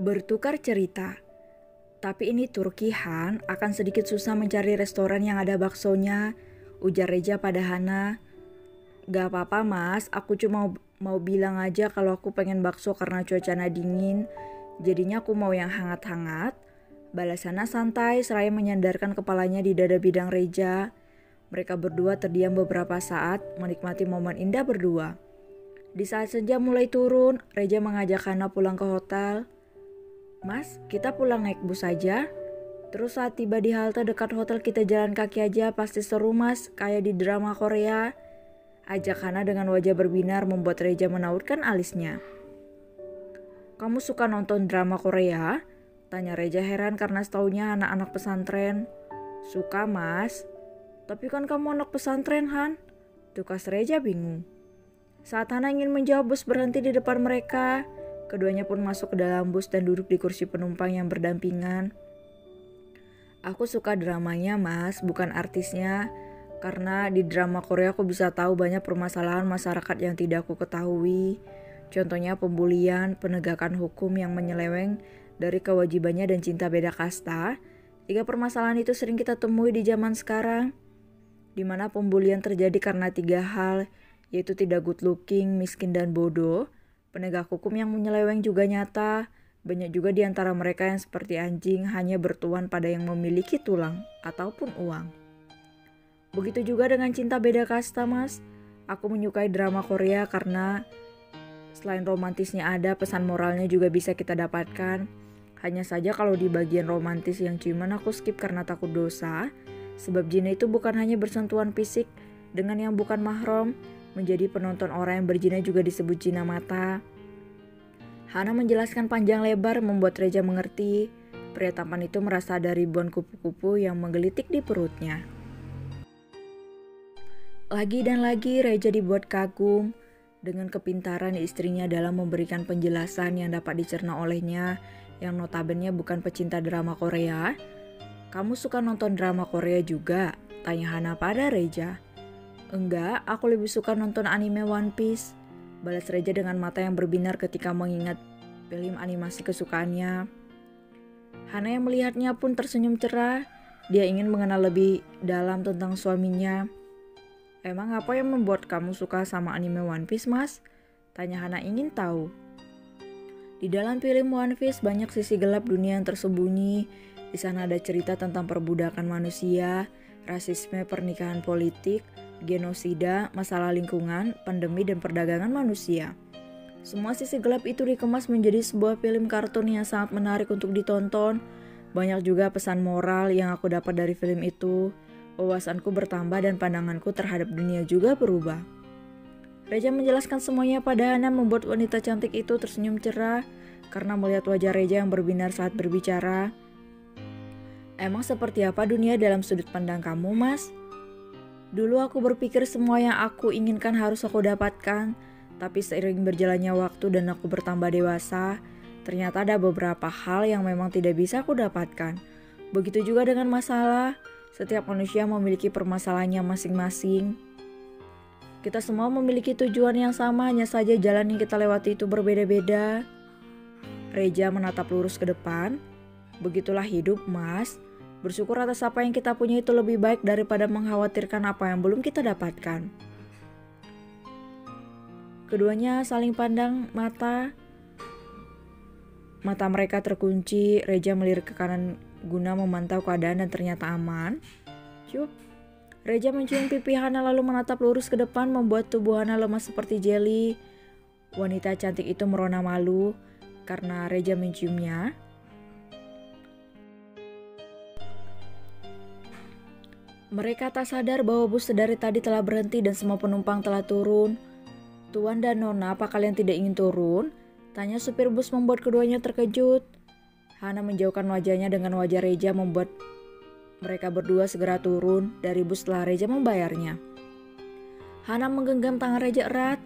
Bertukar cerita. Tapi ini Turki Han, akan sedikit susah mencari restoran yang ada baksonya. Ujar Reja pada Hana. Gak apa-apa mas, aku cuma mau bilang aja kalau aku pengen bakso karena cuacanya dingin. Jadinya aku mau yang hangat-hangat. Balas Hana santai seraya menyandarkan kepalanya di dada bidang Reja. Mereka berdua terdiam beberapa saat menikmati momen indah berdua. Di saat senja mulai turun, Reja mengajak Hana pulang ke hotel. Mas, kita pulang naik bus saja. Terus saat tiba di halte dekat hotel kita jalan kaki aja pasti seru mas, kayak di drama Korea. Ajak Hana dengan wajah berbinar membuat Reja menautkan alisnya. Kamu suka nonton drama Korea? Tanya Reja heran karena setaunya anak-anak pesantren. Suka mas. Tapi kan kamu anak pesantren Han. Tukas Reja bingung. Saat Hana ingin menjawab bus berhenti di depan mereka. Keduanya pun masuk ke dalam bus dan duduk di kursi penumpang yang berdampingan. Aku suka dramanya, Mas, bukan artisnya. Karena di drama Korea aku bisa tahu banyak permasalahan masyarakat yang tidak aku ketahui. Contohnya pembulian, penegakan hukum yang menyeleweng dari kewajibannya dan cinta beda kasta. Tiga permasalahan itu sering kita temui di zaman sekarang. Di mana pembulian terjadi karena tiga hal, yaitu tidak good looking, miskin, dan bodoh Penegak hukum yang menyeleweng juga nyata. Banyak juga di antara mereka yang seperti anjing hanya bertuan pada yang memiliki tulang ataupun uang. Begitu juga dengan cinta beda kasta, Mas. Aku menyukai drama Korea karena selain romantisnya ada, pesan moralnya juga bisa kita dapatkan. Hanya saja kalau di bagian romantis yang cuman aku skip karena takut dosa, sebab jin itu bukan hanya bersentuhan fisik dengan yang bukan mahram, Menjadi penonton orang yang berzina juga disebut zina mata. Hana menjelaskan panjang lebar membuat Reja mengerti. Pria tampan itu merasa ada ribuan kupu-kupu yang menggelitik di perutnya. Lagi dan lagi Reja dibuat kagum dengan kepintaran istrinya dalam memberikan penjelasan yang dapat dicerna olehnya yang notabene bukan pecinta drama Korea. Kamu suka nonton drama Korea juga? Tanya Hana pada Reja. Enggak, aku lebih suka nonton anime One Piece. Balas Reja dengan mata yang berbinar ketika mengingat film animasi kesukaannya. Hana yang melihatnya pun tersenyum cerah. Dia ingin mengenal lebih dalam tentang suaminya. Emang apa yang membuat kamu suka sama anime One Piece, Mas? Tanya Hana ingin tahu. Di dalam film One Piece banyak sisi gelap dunia yang tersembunyi. Di sana ada cerita tentang perbudakan manusia, rasisme, pernikahan politik, genosida, masalah lingkungan, pandemi, dan perdagangan manusia. Semua sisi gelap itu dikemas menjadi sebuah film kartun yang sangat menarik untuk ditonton. Banyak juga pesan moral yang aku dapat dari film itu. Wawasanku bertambah dan pandanganku terhadap dunia juga berubah. Reja menjelaskan semuanya pada Hana membuat wanita cantik itu tersenyum cerah karena melihat wajah Reja yang berbinar saat berbicara. Emang seperti apa dunia dalam sudut pandang kamu, Mas? Dulu aku berpikir semua yang aku inginkan harus aku dapatkan, tapi seiring berjalannya waktu dan aku bertambah dewasa, ternyata ada beberapa hal yang memang tidak bisa aku dapatkan. Begitu juga dengan masalah, setiap manusia memiliki permasalahannya masing-masing. Kita semua memiliki tujuan yang sama, hanya saja jalan yang kita lewati itu berbeda-beda. Reja menatap lurus ke depan. Begitulah hidup, Mas. Bersyukur atas apa yang kita punya itu lebih baik daripada mengkhawatirkan apa yang belum kita dapatkan. Keduanya saling pandang mata. Mata mereka terkunci, Reja melirik ke kanan guna memantau keadaan dan ternyata aman. Cup. Reja mencium pipi Hana lalu menatap lurus ke depan membuat tubuh Hana lemas seperti jeli. Wanita cantik itu merona malu karena Reja menciumnya. Mereka tak sadar bahwa bus sedari tadi telah berhenti dan semua penumpang telah turun. Tuan dan Nona, apa kalian tidak ingin turun? Tanya supir bus membuat keduanya terkejut. Hana menjauhkan wajahnya dengan wajah Reja membuat mereka berdua segera turun dari bus setelah Reja membayarnya. Hana menggenggam tangan Reja erat.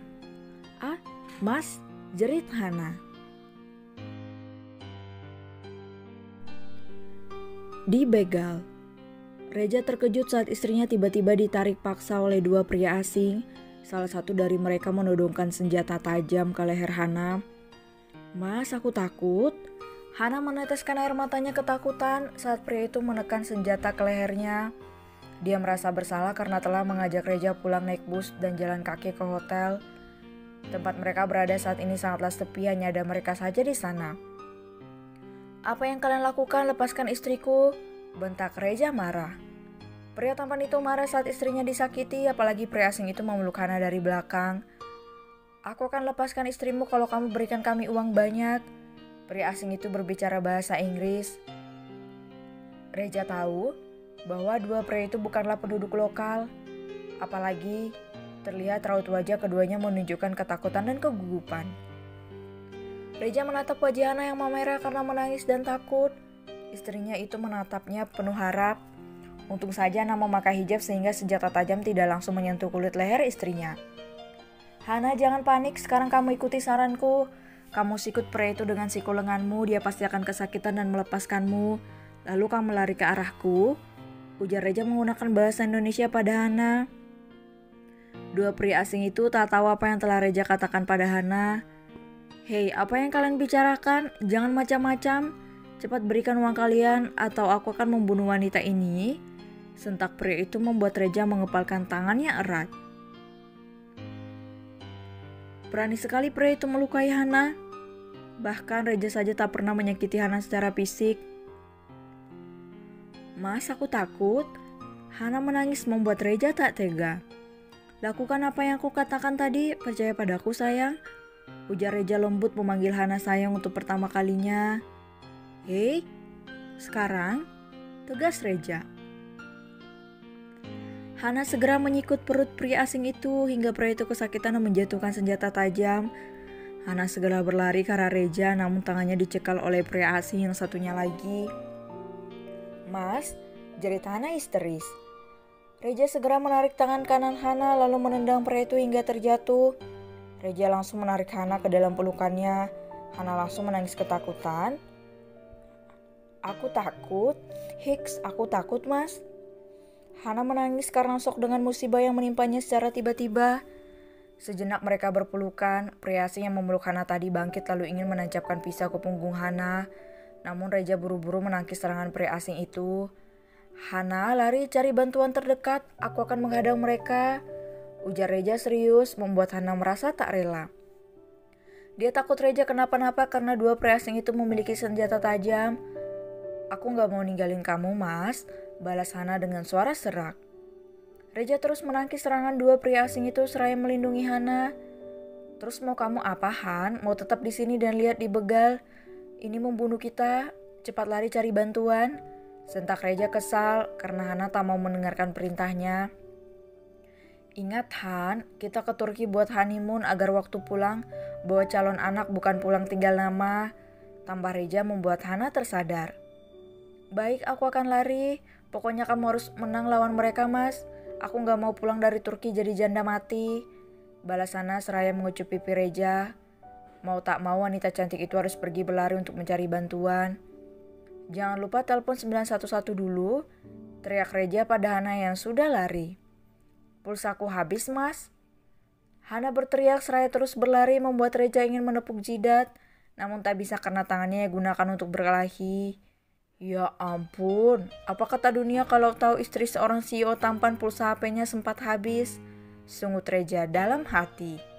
mas, jerit Hana. Di begal, Reja terkejut saat istrinya tiba-tiba ditarik paksa oleh dua pria asing. Salah satu dari mereka menodongkan senjata tajam ke leher Hana. Mas, aku takut. Hana meneteskan air matanya ketakutan saat pria itu menekan senjata ke lehernya. Dia merasa bersalah karena telah mengajak Reja pulang naik bus dan jalan kaki ke hotel. Tempat mereka berada saat ini sangatlah sepi, hanya ada mereka saja di sana. Apa yang kalian lakukan? Lepaskan istriku. Bentak Reja marah. Pria tampan itu marah saat istrinya disakiti, apalagi pria asing itu memeluk Hana dari belakang. Aku akan lepaskan istrimu kalau kamu berikan kami uang banyak. Pria asing itu berbicara bahasa Inggris. Reja tahu bahwa dua pria itu bukanlah penduduk lokal. Apalagi terlihat raut wajah keduanya menunjukkan ketakutan dan kegugupan. Reja menatap wajah Hana yang memerah karena menangis dan takut. Istrinya itu menatapnya penuh harap. Untung saja Hana memakai hijab sehingga senjata tajam tidak langsung menyentuh kulit leher istrinya. Hana jangan panik, sekarang kamu ikuti saranku. Kamu sikut pria itu dengan siku lenganmu, dia pasti akan kesakitan dan melepaskanmu. Lalu kamu lari ke arahku. Ujar Reja menggunakan bahasa Indonesia pada Hana. Dua pria asing itu tak tahu apa yang telah Reja katakan pada Hana. Hei, apa yang kalian bicarakan? Jangan macam-macam. Cepat berikan uang kalian atau aku akan membunuh wanita ini. Sentak pria itu membuat Reja mengepalkan tangannya erat. Berani sekali pria itu melukai Hana. Bahkan Reja saja tak pernah menyakiti Hana secara fisik. Mas, aku takut. Hana menangis membuat Reja tak tega. Lakukan apa yang aku katakan tadi, percaya padaku sayang. Ujar Reja lembut memanggil Hana sayang untuk pertama kalinya. Hei, sekarang tegas Reja. Hana segera menyikut perut pria asing itu hingga pria itu kesakitan dan menjatuhkan senjata tajam. Hana segera berlari ke arah Reja namun tangannya dicekal oleh pria asing yang satunya lagi. Mas, jerit Hana histeris. Reja segera menarik tangan kanan Hana lalu menendang pria itu hingga terjatuh. Reja langsung menarik Hana ke dalam pelukannya. Hana langsung menangis ketakutan. Aku takut. Hicks, aku takut mas. Hana menangis karena sok dengan musibah yang menimpanya secara tiba-tiba. Sejenak mereka berpelukan, pria asing yang memeluk Hana tadi bangkit lalu ingin menancapkan pisau ke punggung Hana. Namun Reja buru-buru menangkis serangan pria asing itu. Hana lari cari bantuan terdekat, aku akan menghadang mereka. Ujar Reja serius membuat Hana merasa tak rela. Dia takut Reja kenapa-napa karena dua pria asing itu memiliki senjata tajam. Aku gak mau ninggalin kamu, mas, balas Hana dengan suara serak. Reja terus menangkis serangan dua pria asing itu seraya melindungi Hana. Terus mau kamu apa, Han? Mau tetap di sini dan lihat di begal? Ini membunuh kita. Cepat lari cari bantuan. Sentak Reja kesal karena Hana tak mau mendengarkan perintahnya. Ingat Han, kita ke Turki buat honeymoon agar waktu pulang bawa calon anak bukan pulang tinggal nama. Tambah Reja membuat Hana tersadar. Baik, aku akan lari. Pokoknya kamu harus menang lawan mereka, mas. Aku gak mau pulang dari Turki jadi janda mati. Balas Hana seraya mengucup pipi Reja. Mau tak mau wanita cantik itu harus pergi berlari untuk mencari bantuan. Jangan lupa telepon 911 dulu. Teriak Reja pada Hana yang sudah lari. Pulsaku habis, mas. Hana berteriak seraya terus berlari membuat Reja ingin menepuk jidat, namun tak bisa karena tangannya gunakan untuk berkelahi. Ya ampun, apa kata dunia kalau tahu istri seorang CEO tampan pulsa HP-nya sempat habis? Sungguh Reja dalam hati.